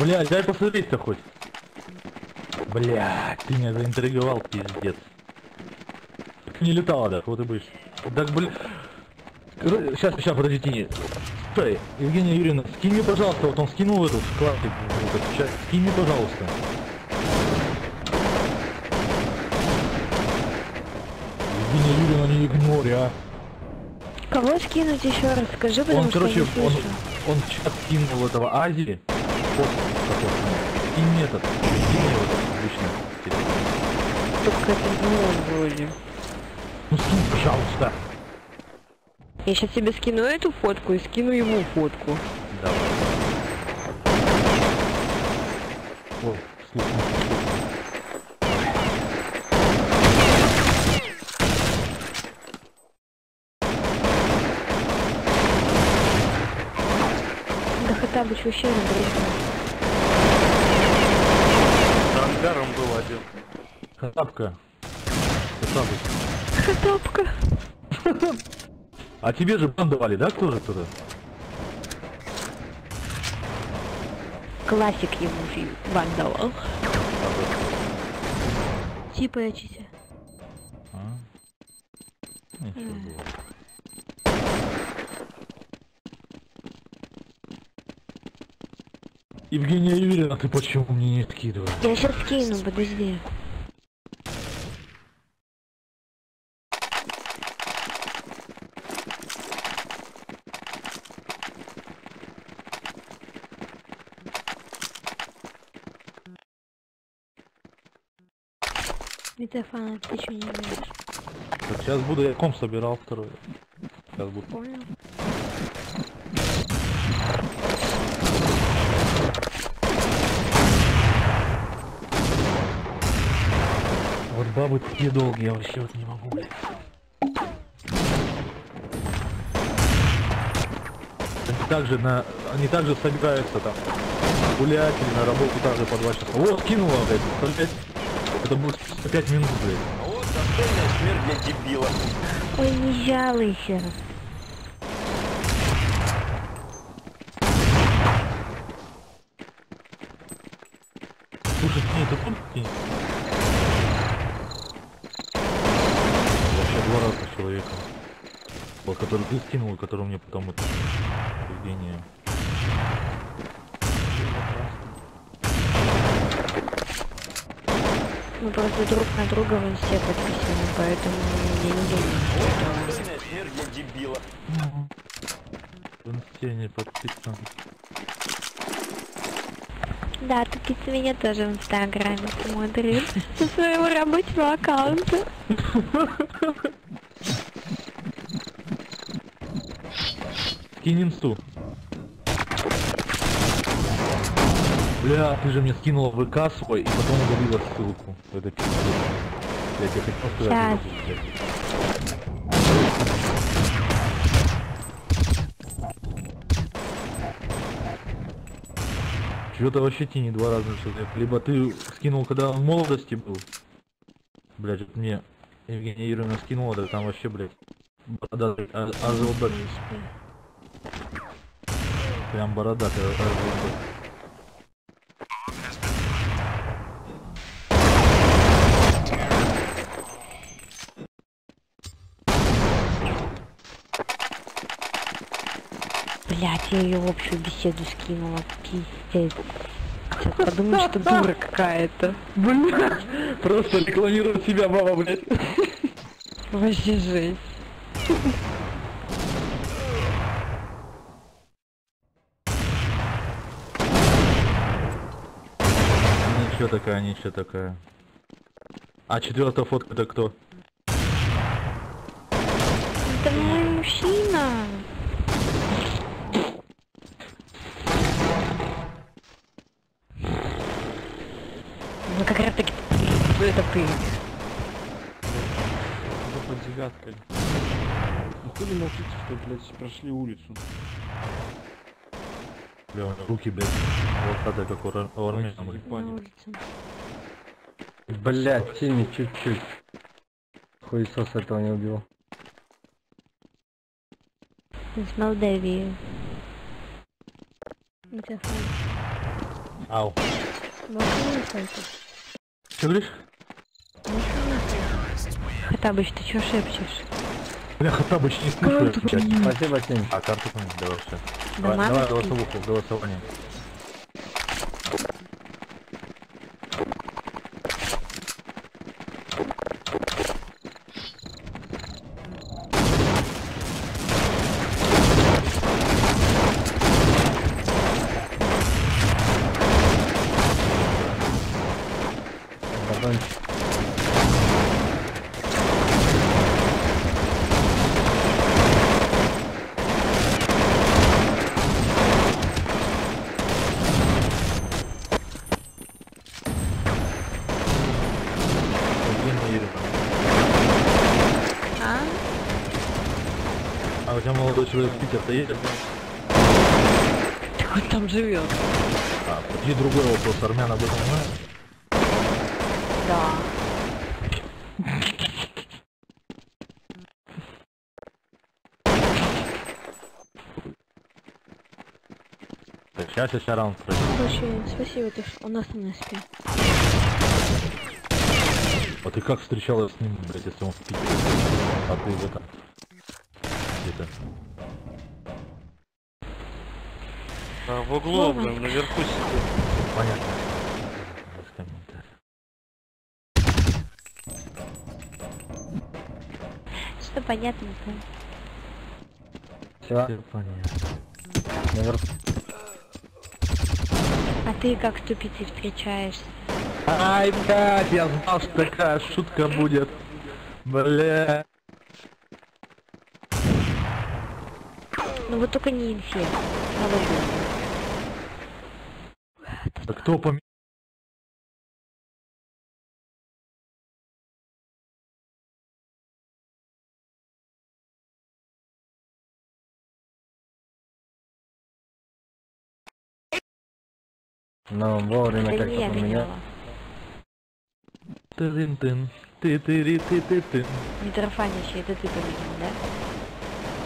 Блядь, дай посмотреть-то хоть. Блядь, ты меня заинтриговал, пиздец. Не летала, да, вот и будешь. Так, блин. Сейчас, сейчас, подождите. не- Стой, Евгения Юрьевна, скинь мне, пожалуйста, вот он скинул эту вот эту часть. скинь мне, пожалуйста. Евгения Юрьевна, не игнори, а. Кого скинуть еще раз? Скажи, потому Он, что короче, он, не слышу. он в чат скинул этого Азии. Вот, этот, скинь мне вот лично. Только это он вроде. Ну скинь, пожалуйста. Я сейчас тебе скину эту фотку и скину ему фотку. Давай. О, слушай. Да Хатабыч вообще не дружно. За ангаром был один. Хатапка. Хатапыч. Хатапка. А тебе же бан давали, да, кто же кто-то? Классик ему фильм бан давал. Типа я читя. А? Ничего было. Евгения Юрьевна, ты почему мне не скидываешь? Я сейчас скину, подожди. Митрофан, ты что не умеешь? Так, сейчас буду, я ком собирал второй. Сейчас буду. Понял? Вот бабы такие долгие, я вообще вот не могу, блядь. Они также на, они также собираются там гулять или на работу также по два часа. Вот, кинула, блядь? Это будет 105 минут, блядь. Вот достойная смерть для дебила. Ой, не жалуйся. Слушай, не, это кинь. Вообще два раза человека. Вот, который ты скинул, и который мне потом это Евгения. Мы просто друг на друга в инсте подписаны, поэтому я не думаю, что это... для дебила. В инсте не подписан. Да, тупица меня тоже в инстаграме смотрит со своего рабочего аккаунта. Скинь инсту. Бля, ты же мне скинула ВК свой и потом удалила ссылку. Это пиздец. Я тебе хотел сказать. Чего-то вообще тени два разных человека. Либо ты скинул, когда в молодости был. Блять, вот мне Евгения Юрьевна скинула, да там вообще, блять, борода, а, АЗЛБ. Прям бородатая АЗЛБ. Блять, я ее в общую беседу скинула, пиздец. Подумаю, что дура какая-то. Блять, просто рекламирует себя баба, блять. Вообще жесть. Ничего такая, ничего такая. А четвертая фотка это кто? Это мой мужчина. Ну как раз таки это ты. Это под девяткой. Ну хули молчите, что, блядь, прошли улицу? Бля, руки, блядь, вот это как у ар- у армян, блядь. На Паник. улице. Блять, сильно чуть-чуть. Хуесос этого не убил. Из Молдавии. Микрофон. Ау. Слышать? Что говоришь? Хатабыч, ты чё шепчешь? Бля, Хаттабыч не поменяй. Спасибо, Сень. А, карту поменяй, давай, все. Да Давай, давай голосовуху, голосование. Батончик. Евгения Юрьевна. А? А у тебя молодой человек в Питер-то едет? Так он там живет. А, подожди, другой вопрос. Армян об этом знает? Да. Сейчас сейчас раунд пройду. Слушай, спасибо, ты у нас на спи. А ты как встречалась с ним, блядь, если он в Питере? А ты в этом... Где-то... А, в углу, блин, наверху сидит. Понятно. Что понятно, да? Все, Всё понятно. наверху. А ты как с тупицей встречаешься? Ай, блядь, я знал, что такая шутка будет. Бля. Ну вот только не инфект. Новогодний. Да кто поменял? Но вовремя Это как-то не я поменял. меняла. Тын-тын, ты-ты-ри-ты-ты-тын. Митрофанище, это ты поменял, да?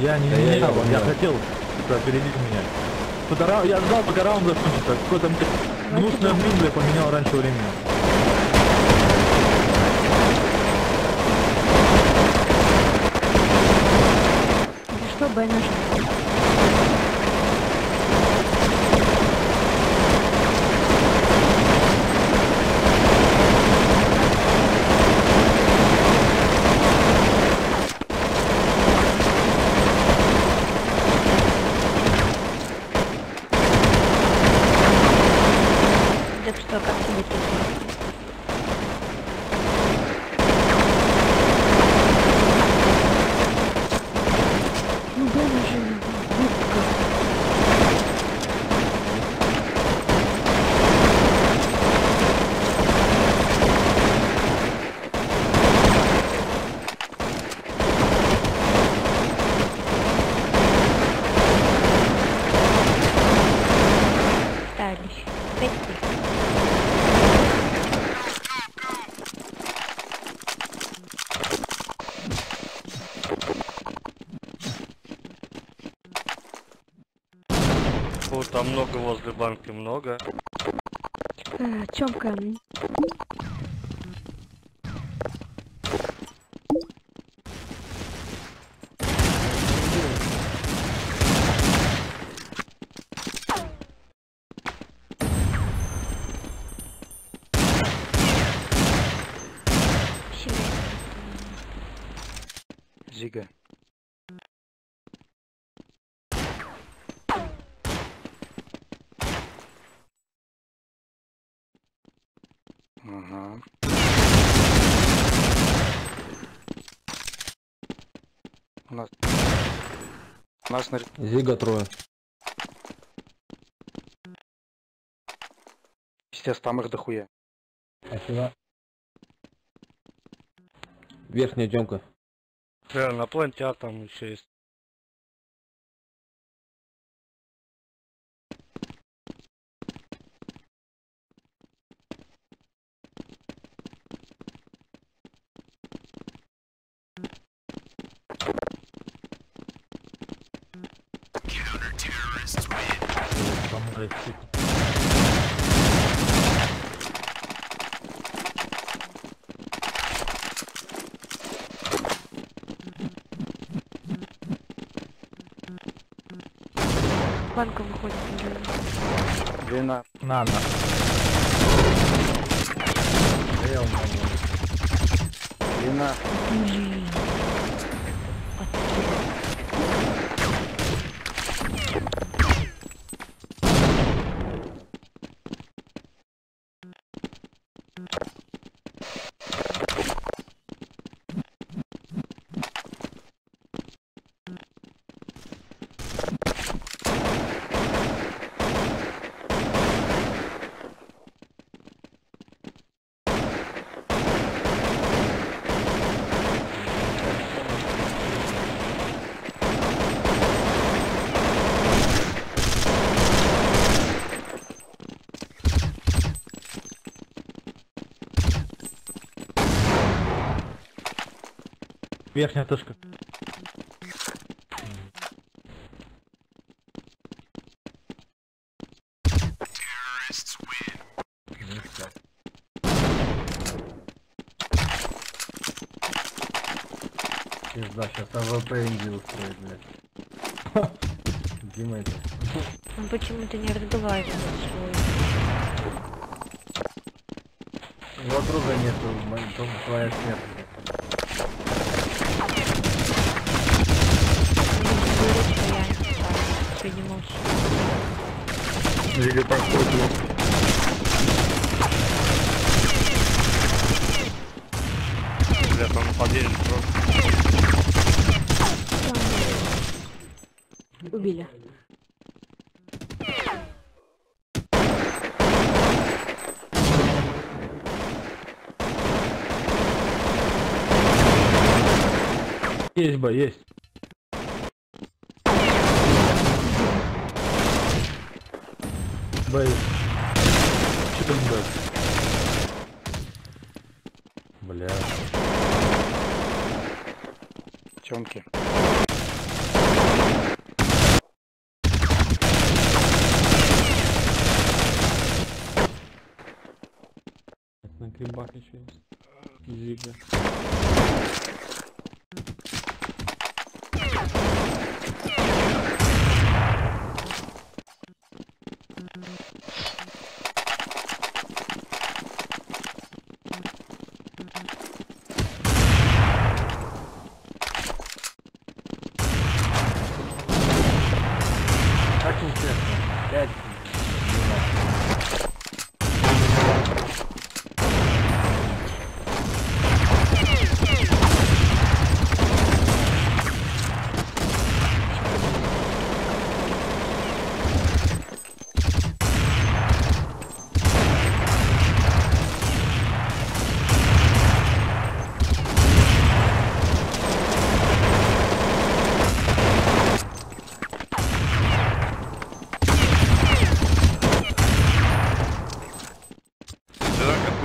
Я не Да я менял, я менял. хотел типа, опередить меня. Рау- Я ждал, пока раунд закончится. Какой-то мне гнусный админ, бля, поменял раньше времени. Это что, Б нажал? Так что, как тебе тут? Ну, Б нажми, губка. Ставишь. Пять тысяч. Вот там банки, много. А, м, Сильно. Зига. Ага. У нас... У нас на... Зига трое. Естественно, там их дохуя. Спасибо. Верхняя Тёмка. Да, на планте А там еще есть. Там, блядь. Банка выходит. Вина. На, на. Стоял на нем. Вина. Верхняя точка. Пизда, сейчас АВП Инди устроит, блядь. Дима это. Он почему-то не разговаривает свой. Его друга нету, только твоя смерть. Или проходит. Бля, там подъедет просто. Убили. Есть, Б, есть. Б есть. Что там дальше? Бля. Чонки. На грибах еще есть. Зига.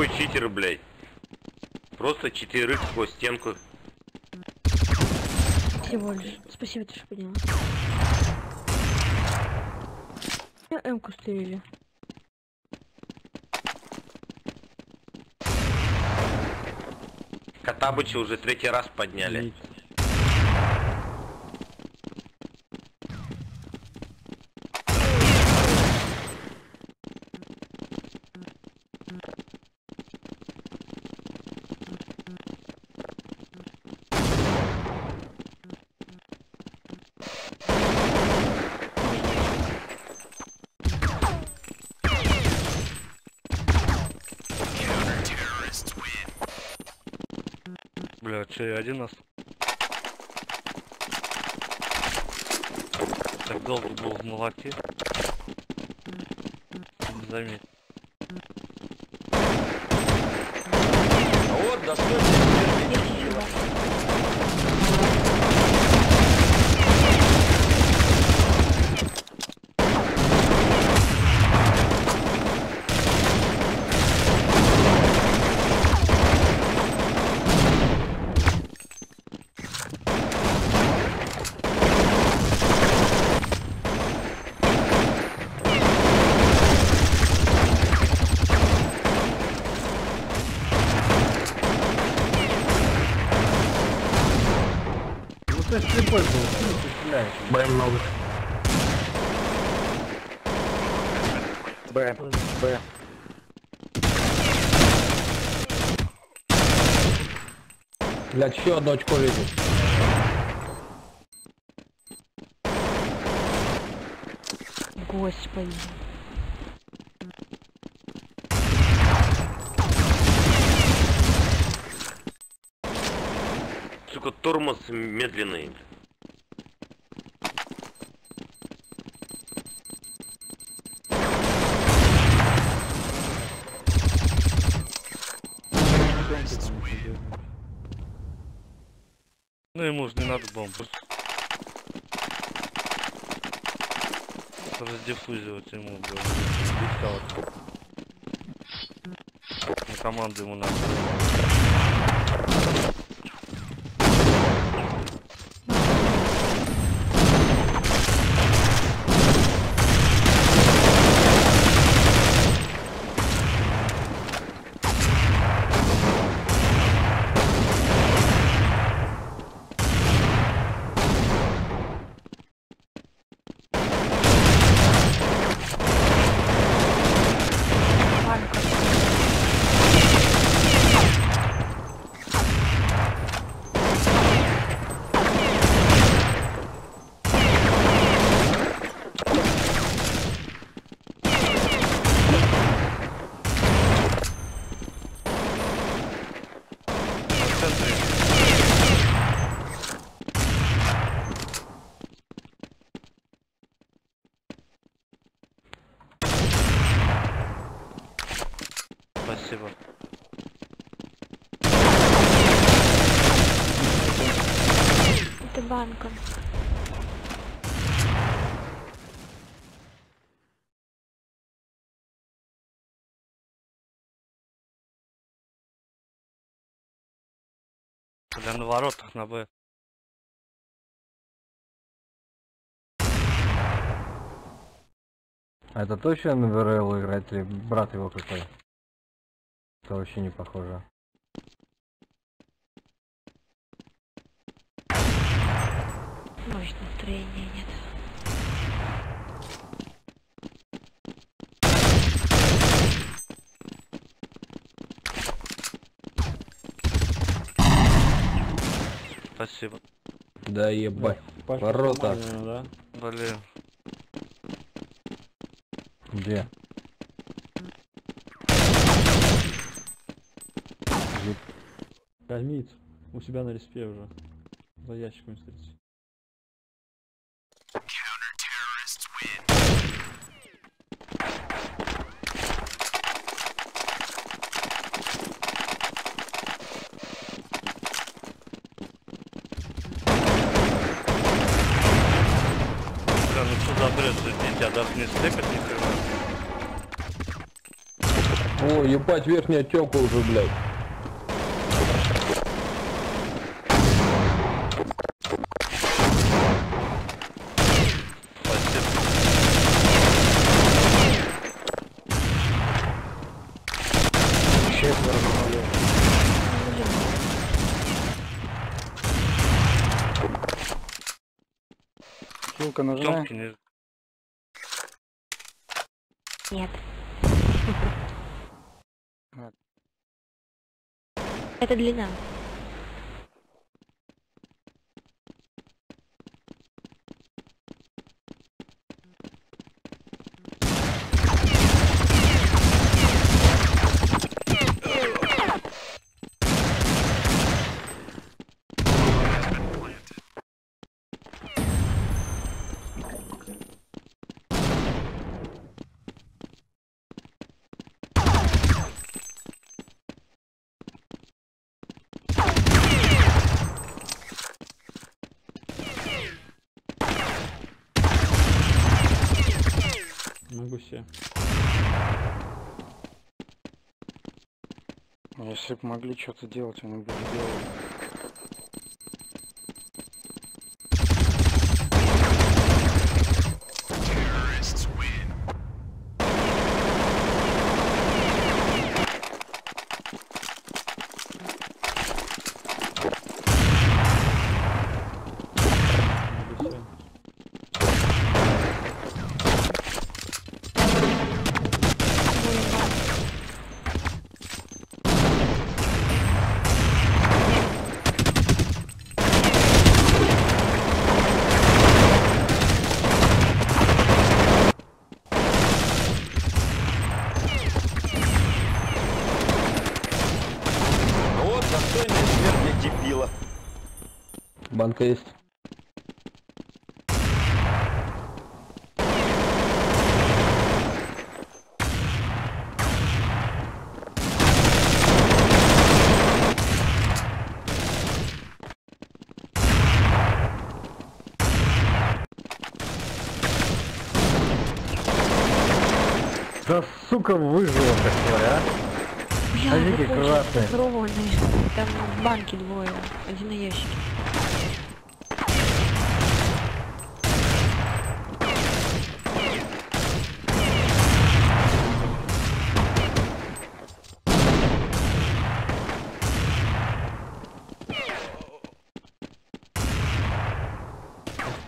Да какой читер, блядь. Просто четверых сквозь стенку. Всего лишь. Спасибо, ты что поняла. Я М-ку стрелили. Катабыча уже третий раз подняли. Бля, че, один нас? Так долго был в молоке. Не заметил. А вот достойный слепой был, ты стреляешь. Б много. Б, Б. Блядь, еще одно очко лезет. Господи. Сука, тормоз медленный. Ну ему же не надо бомбу. Раздиффузировать ему, дискалок. На команду ему надо. Банка. На центре. Спасибо. Банка. Бля, на воротах на Б. А это точно на ВРЛ играет или брат его какой? Это вообще не похоже. Может, настроения нет. Спасибо. Да ебать. Пашка Ворота. да? Блин. Где? Кальмит. У себя на респе уже. За ящиком стоит. Бля, ну что за бред за тебя даже не стекать хрена. О, ебать, верхний отек уже, блядь. Хилка нужна? Не... Нет. Это длина. На гусе. Если бы могли что-то делать, они бы сделали. Банка есть. Да сука выжила такое, а? Бля, красные. здоровые. Там в банке двое. Один на ящике.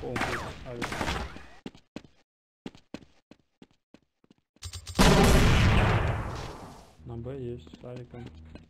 О, блядь, авик. На Б есть с авиком.